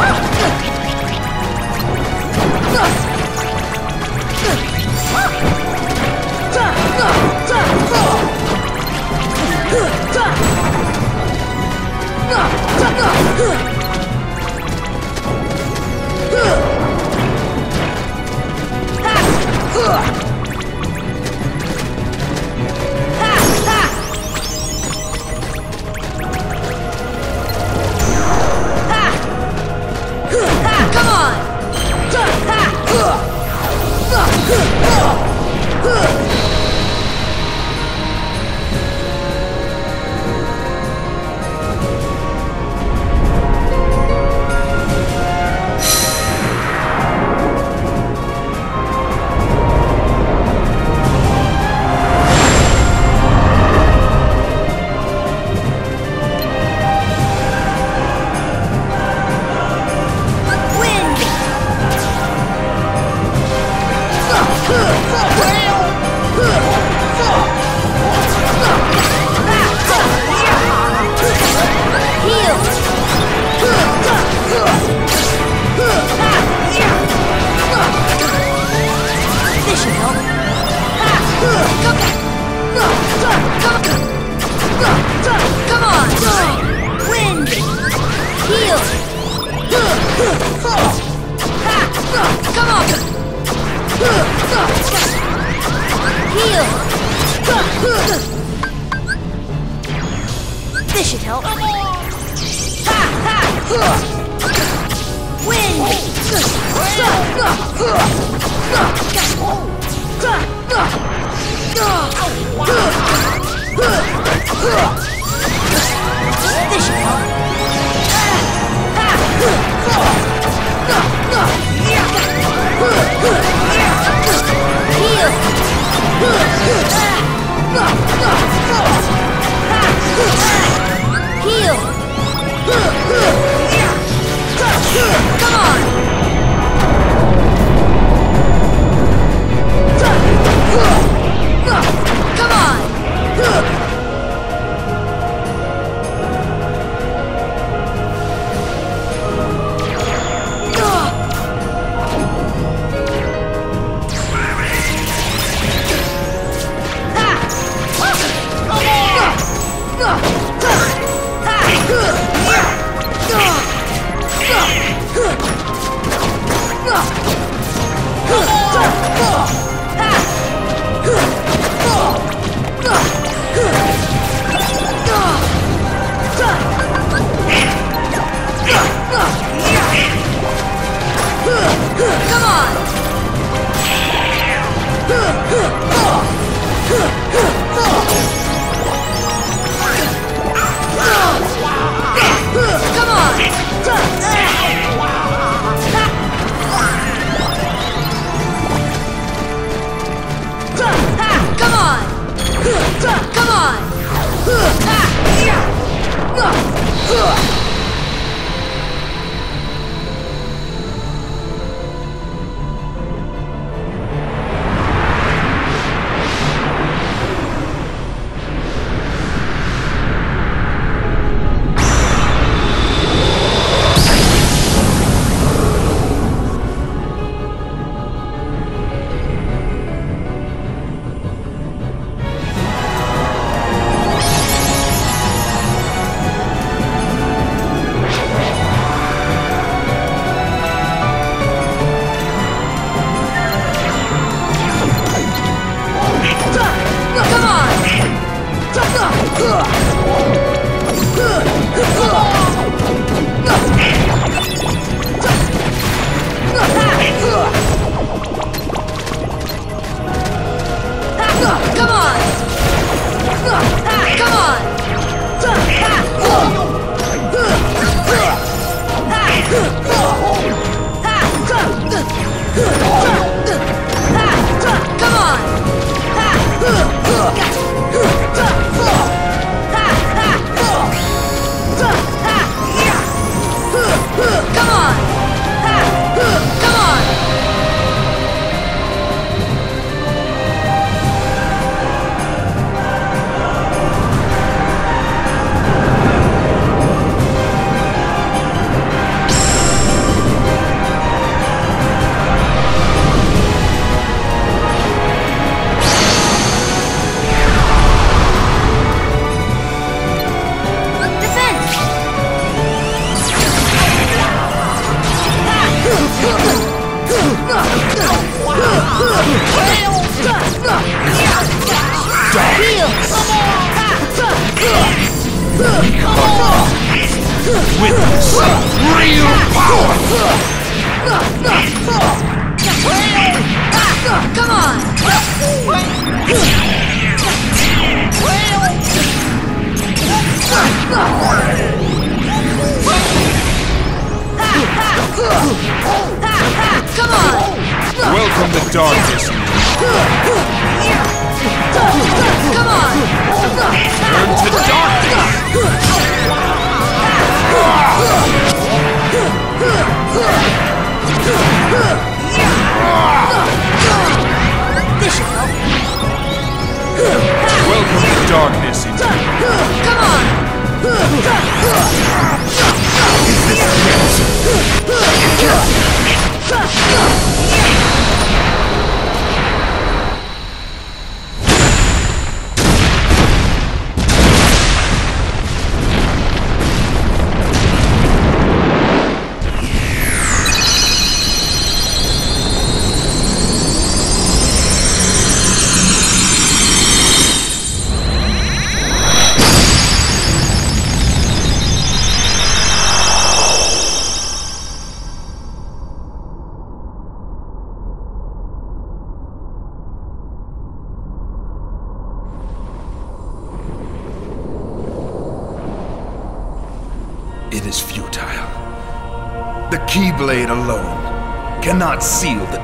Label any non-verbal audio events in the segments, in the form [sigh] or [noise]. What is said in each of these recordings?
Ah! [laughs] Heal! Come on!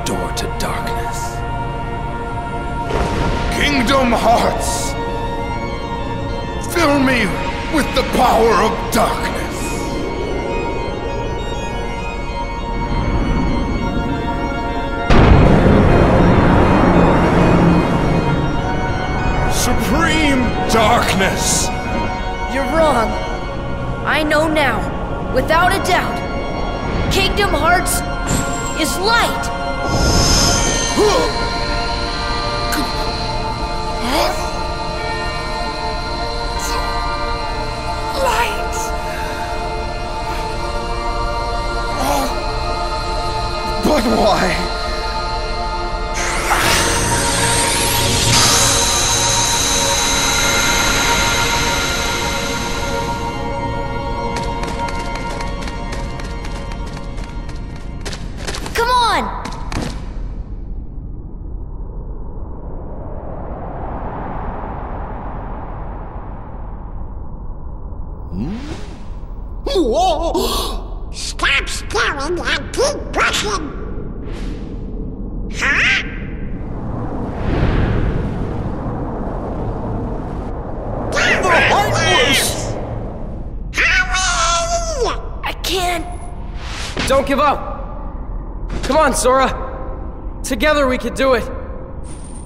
Door to darkness. Kingdom Hearts! Fill me with the power of darkness! Supreme Darkness! You're wrong. I know now, without a doubt. Kingdom Hearts is light. But why? Sora! Together we could do it!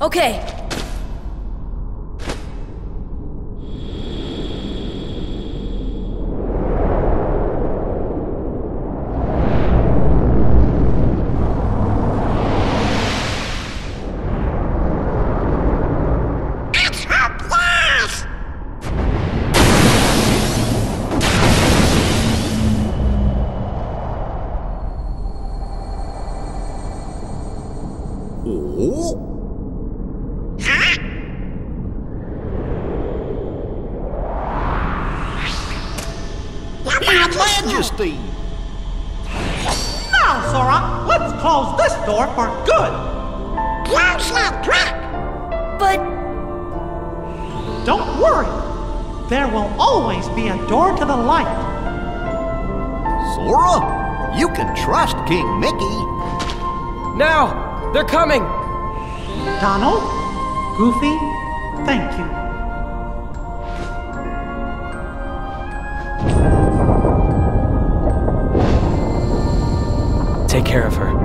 Okay. Majesty! Now, Sora, let's close this door for good. Close that trap! But Don't worry. There will always be a door to the light. Sora, you can trust King Mickey. Now! They're coming! Donald, Goofy, thank you. Take care of her.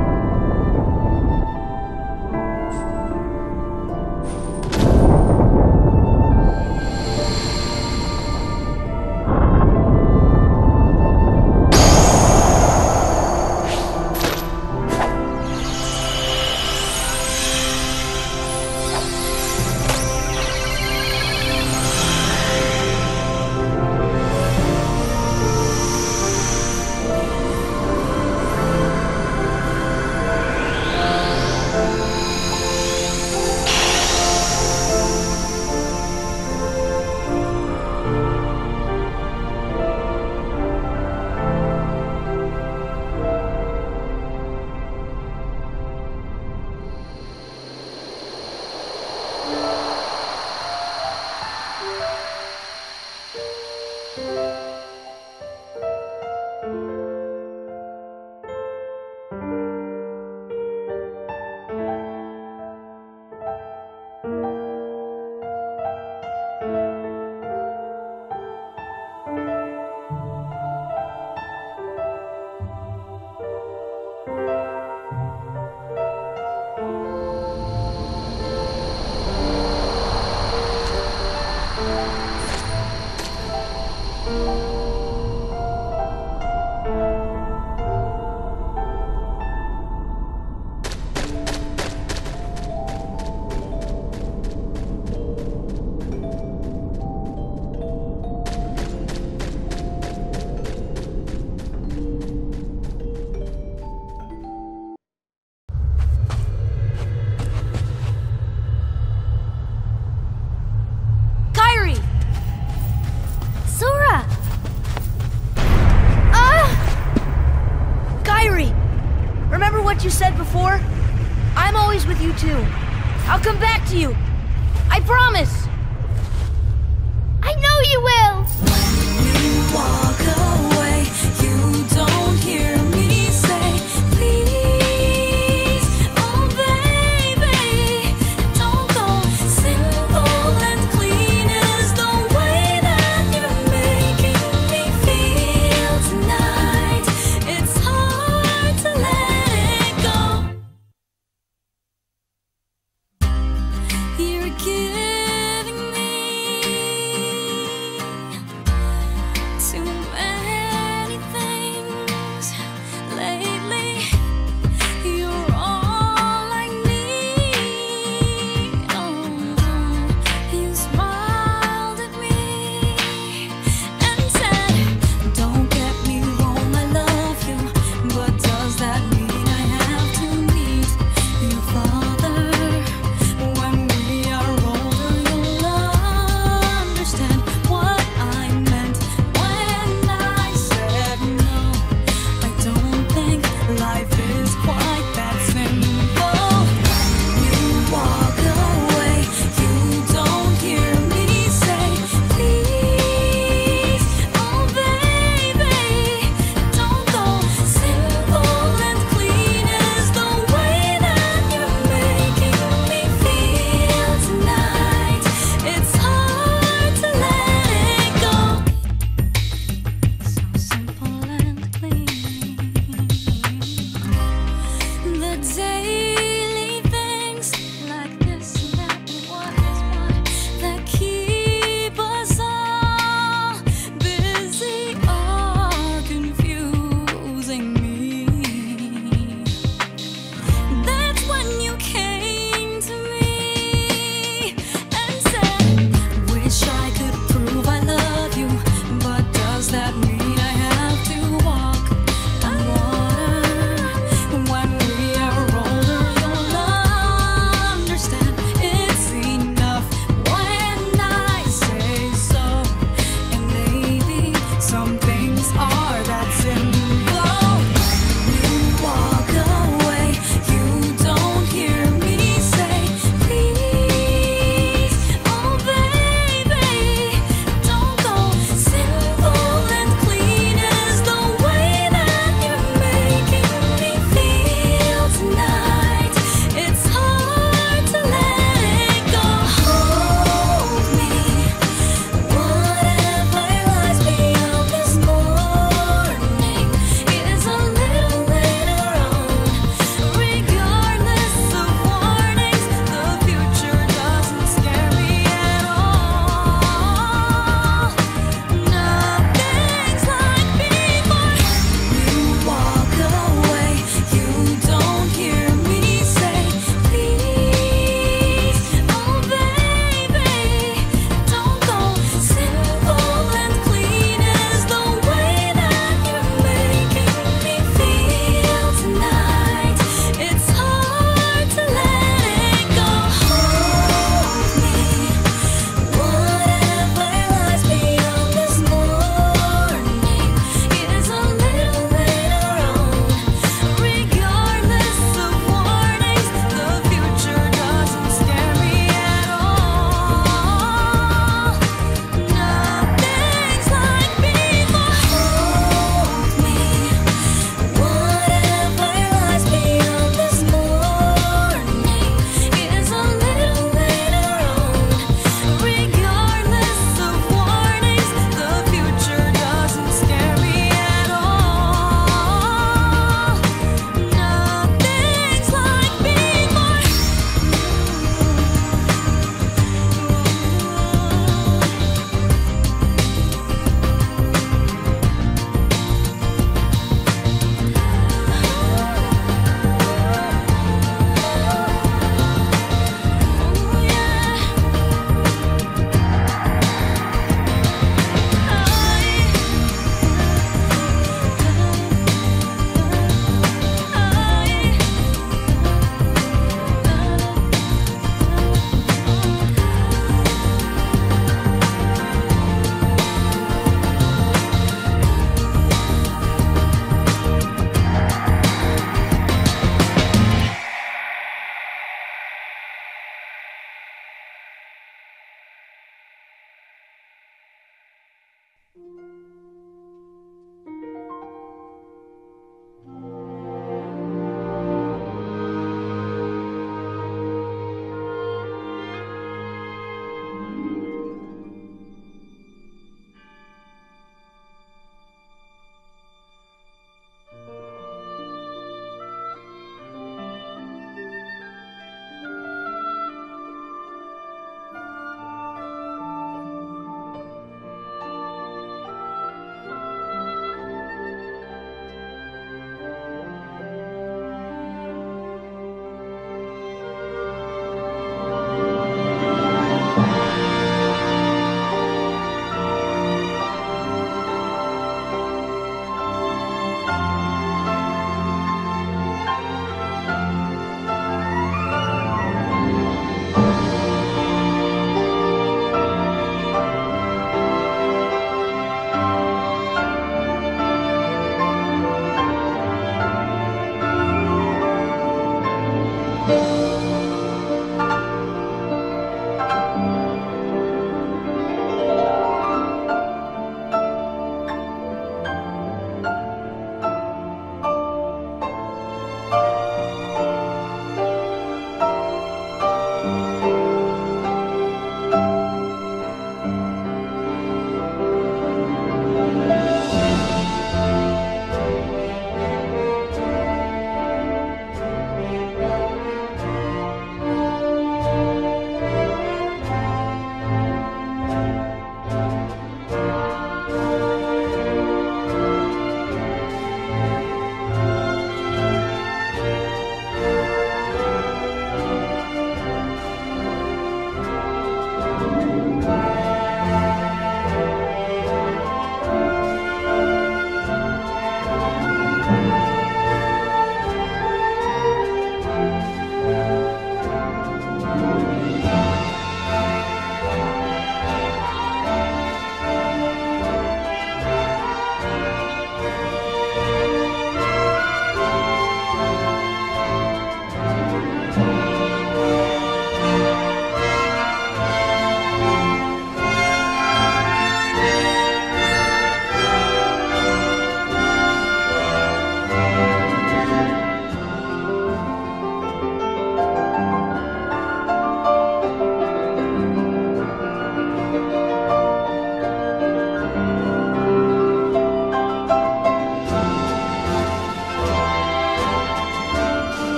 you too. I'll come back to you. I promise. I know you will.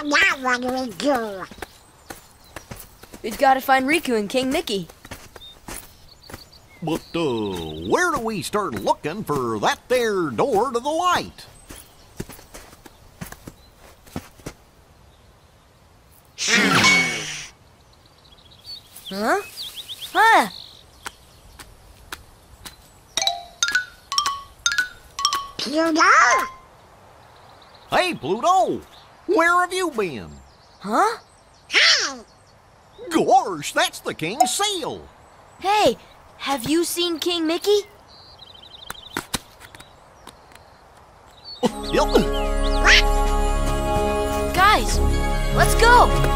So now what do we do? We've got to find Riku and King Mickey. But, uh, where do we start looking for that there door to the light? Huh? Huh? Pluto? Hey, Pluto! Where have you been? Huh? Hey! Gosh, that's the king's seal! Hey, have you seen King Mickey? Yep. Guys, let's go!